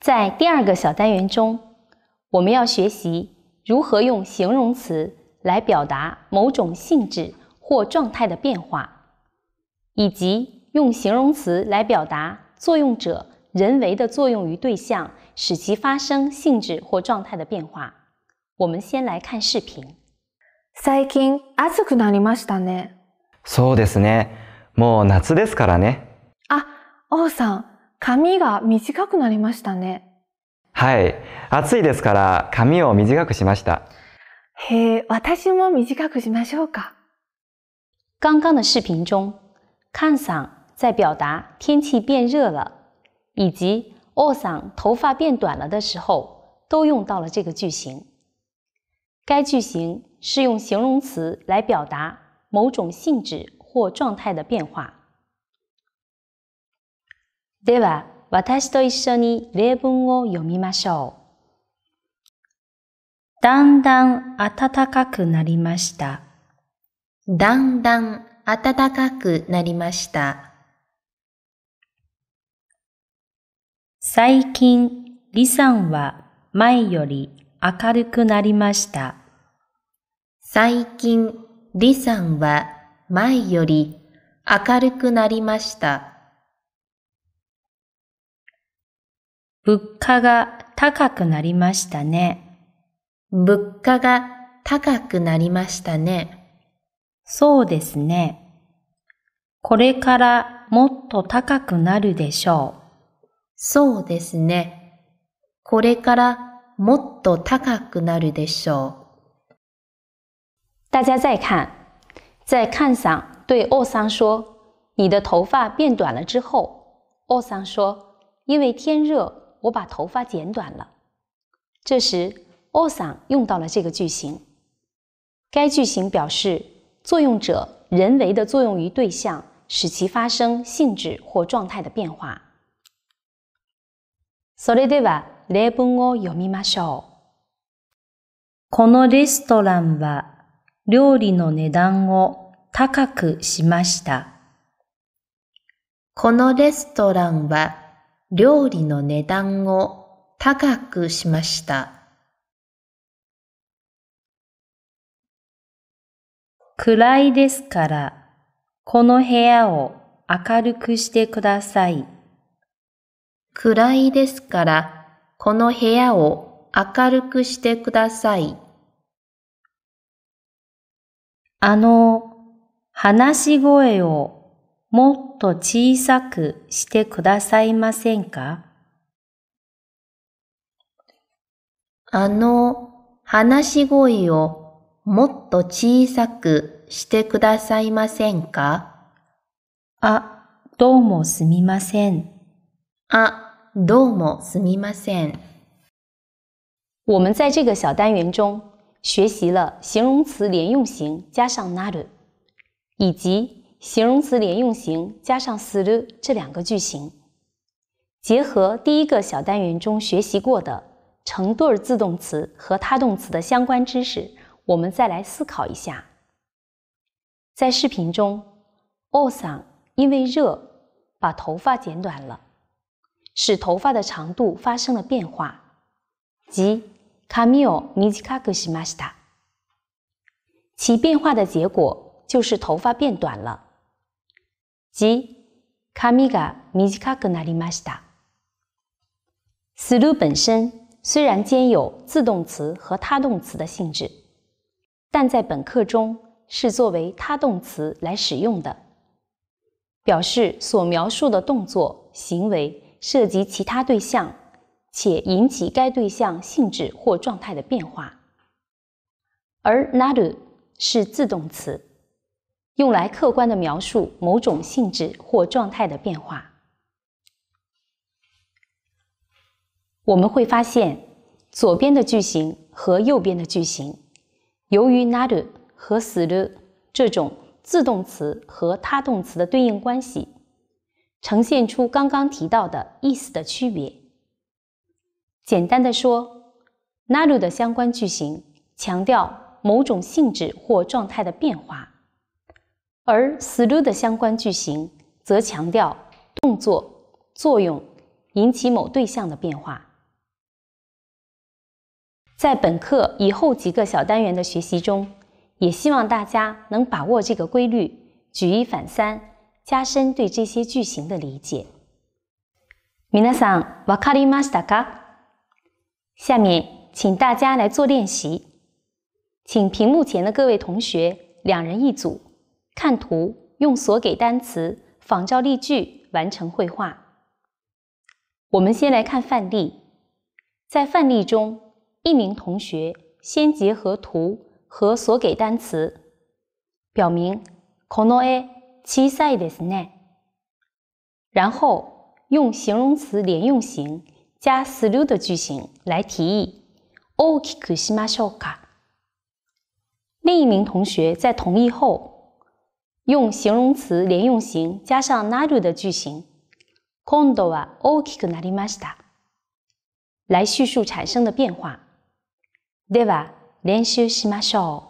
在第二个小单元中，我们要学习如何用形容词来表达某种性质或状态的变化，以及用形容词来表达作用者人为的作用于对象，使其发生性质或状态的变化。我们先来看视频。最近暑くなりましたね。そうですね。もう夏ですからね。あ、王さん、 髪が短くなりましたね。はい。暑いですから髪を短くしました。へえ、私も短くしましょうか。刚刚的视频中，看桑在表达天气变热了，以及奥桑头发变短了的时候，都用到了这个句型。该句型是用形容词来表达某种性质或状态的变化。では、私と一緒に例文を読みましょう。だんだん暖かくなりました。だんだん暖かくなりました。最近、李さんは前より明るくなりました。最近、李さんは前より明るくなりました。物価が高くなりましたね。物価が高くなりましたね。そうですね。これからもっと高くなるでしょう。そうですね。これからもっと高くなるでしょう。大家再看，在看桑对奥桑说：“你的头发变短了。”之后，奥桑说：“因为天热，我把头发剪短了。”这时，奥桑用到了这个句型。该句型表示作用者人为的作用于对象，使其发生性质或状态的变化。それでは例文を読みましょう。このレストランは料理の値段を高くしました。このレストランは 料理の値段を高くしました。暗いですから、この部屋を明るくしてください。暗いですから、この部屋を明るくしてください。あの、話し声をもっと小さくしてくださいませんか？あの、話し声をもっと小さくしてくださいませんか？あ、どうもすみません。あ、どうもすみません。我们在这个小单元中学习了形容词连用型加上 naru，以及形容词连用型加上 suru 这两个句型。结合第一个小单元中学习过的成对自动词和他动词的相关知识，我们再来思考一下。在视频中，奥桑因为热把头发剪短了，使头发的长度发生了变化，即。卡米奥米吉卡格西马西达，其变化的结果就是头发变短了，即卡米嘎米吉卡格纳里马西达。斯鲁本身虽然兼有自动词和他动词的性质，但在本课中是作为他动词来使用的，表示所描述的动作行为涉及其他对象。且引起该对象性质或状态的变化，而 naru 是自动词，用来客观的描述某种性质或状态的变化。我们会发现，左边的句型和右边的句型，由于 naru 和 suru 这种自动词和他动词的对应关系，呈现出刚刚提到的意思的区别。简单的说，naru 的相关句型强调某种性质或状态的变化，而 suru 的相关句型则强调动作作用引起某对象的变化。 在本课以后几个小单元的学习中，也希望大家能把握这个规律，举一反三，加深对这些句型的理解。皆さん、わかりましたか？下面请大家来做练习，请屏幕前的各位同学两人一组， 看图，用所给单词仿照例句完成绘画。我们先来看范例，在范例中，一名同学先结合图和所给单词，表明この絵小さいですね，然后。用形容词连用型加する的句型来提议。大きくしましょうか？另一名同学在同意后， 用形容词连用型加上なる的句型。今度は大きくなりました。来叙述产生的变化。では練習しましょう。